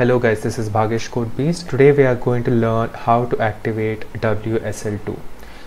Hello guys, this is Bhagesh Codebeast. Today we are going to learn how to activate WSL2.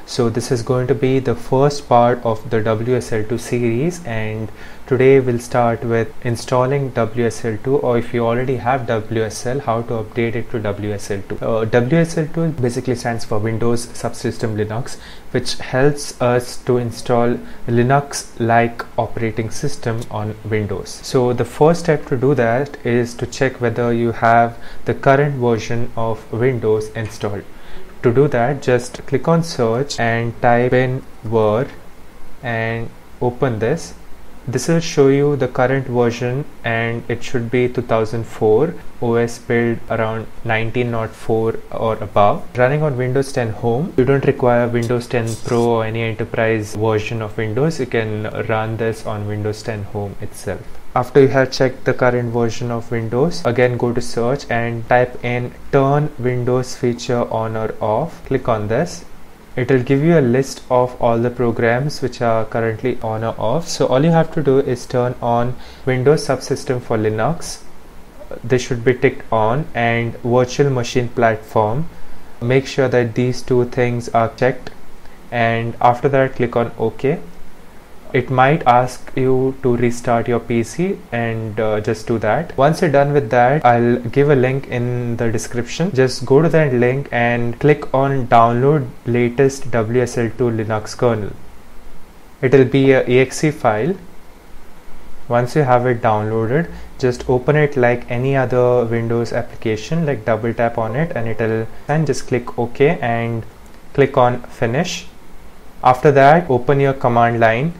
So this is going to be the first part of the WSL2 series and today we'll start with installing WSL2 or if you already have WSL, how to update it to WSL2. Uh, WSL2 basically stands for Windows Subsystem Linux which helps us to install Linux like operating system on Windows. So the first step to do that is to check whether you have the current version of Windows installed to do that just click on search and type in word and open this this will show you the current version and it should be 2004 OS build around 1904 or above. Running on Windows 10 Home you don't require Windows 10 Pro or any enterprise version of Windows. You can run this on Windows 10 Home itself. After you have checked the current version of Windows again go to search and type in turn Windows feature on or off. Click on this it will give you a list of all the programs which are currently on or off. So all you have to do is turn on Windows subsystem for Linux. This should be ticked on and virtual machine platform. Make sure that these two things are checked. And after that click on OK it might ask you to restart your PC and uh, just do that. Once you're done with that, I'll give a link in the description. Just go to that link and click on download latest WSL2 Linux kernel. It'll be a exe file. Once you have it downloaded, just open it like any other Windows application, like double tap on it and it'll and just click OK and click on finish. After that, open your command line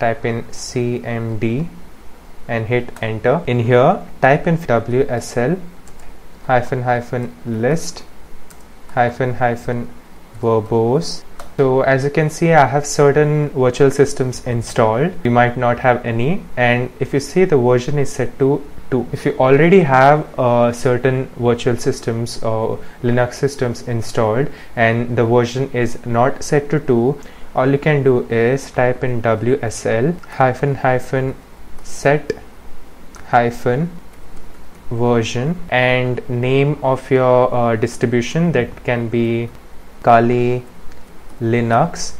type in cmd and hit enter. In here type in wsl hyphen hyphen list hyphen hyphen verbose. So as you can see I have certain virtual systems installed. You might not have any. And if you see the version is set to 2 if you already have uh, certain virtual systems or Linux systems installed and the version is not set to 2 all you can do is type in wsl hyphen hyphen set hyphen version and name of your uh, distribution that can be Kali Linux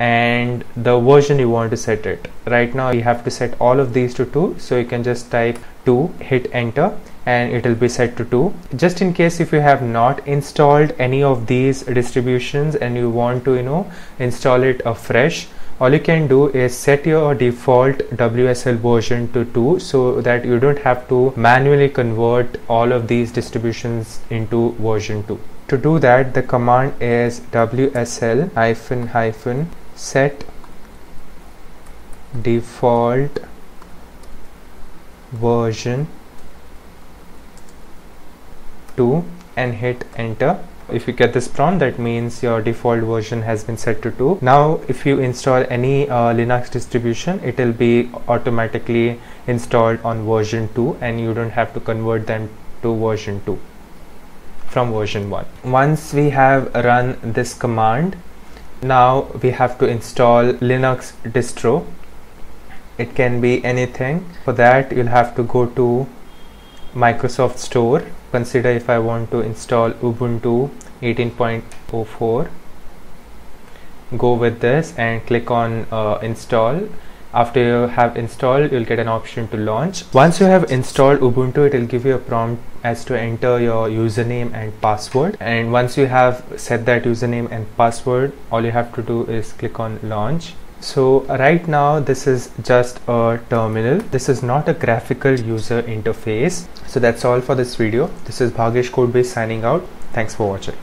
and the version you want to set it. Right now you have to set all of these to 2 so you can just type 2 hit enter and it will be set to 2 just in case if you have not installed any of these distributions and you want to you know install it afresh all you can do is set your default WSL version to 2 so that you don't have to manually convert all of these distributions into version 2 to do that the command is WSL hyphen hyphen set default version 2 and hit enter. If you get this prompt that means your default version has been set to 2 now if you install any uh, linux distribution it will be automatically installed on version 2 and you don't have to convert them to version 2 from version 1 once we have run this command now we have to install linux distro. It can be anything. For that you'll have to go to microsoft store. Consider if I want to install Ubuntu 18.04 go with this and click on uh, install after you have installed you'll get an option to launch. Once you have installed ubuntu it will give you a prompt as to enter your username and password. And once you have set that username and password all you have to do is click on launch. So right now this is just a terminal. This is not a graphical user interface. So that's all for this video. This is Bhagesh Codebase signing out. Thanks for watching